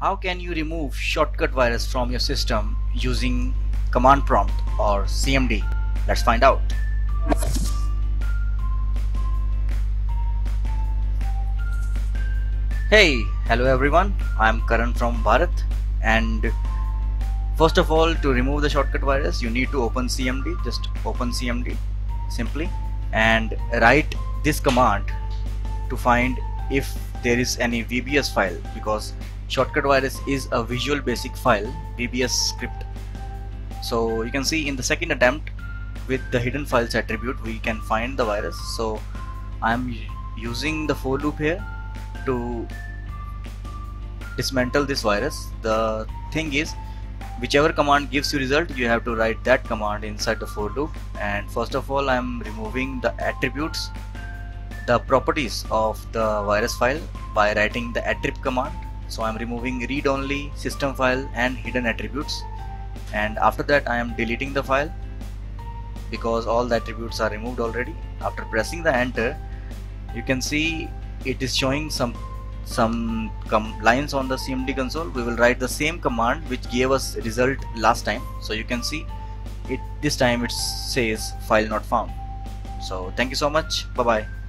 How can you remove shortcut virus from your system using command prompt or CMD? Let's find out. Hey, hello everyone. I'm Karan from Bharat and first of all to remove the shortcut virus you need to open CMD just open CMD simply and write this command to find if there is any VBS file because shortcut virus is a visual basic file VBS script. So you can see in the second attempt with the hidden files attribute we can find the virus. So I'm using the for loop here to dismantle this virus. The thing is whichever command gives you result you have to write that command inside the for loop. And first of all I'm removing the attributes the properties of the virus file by writing the attrib command so I'm removing read only system file and hidden attributes. And after that I am deleting the file because all the attributes are removed already. After pressing the enter you can see it is showing some some lines on the cmd console. We will write the same command which gave us result last time. So you can see it this time it says file not found. So thank you so much. Bye bye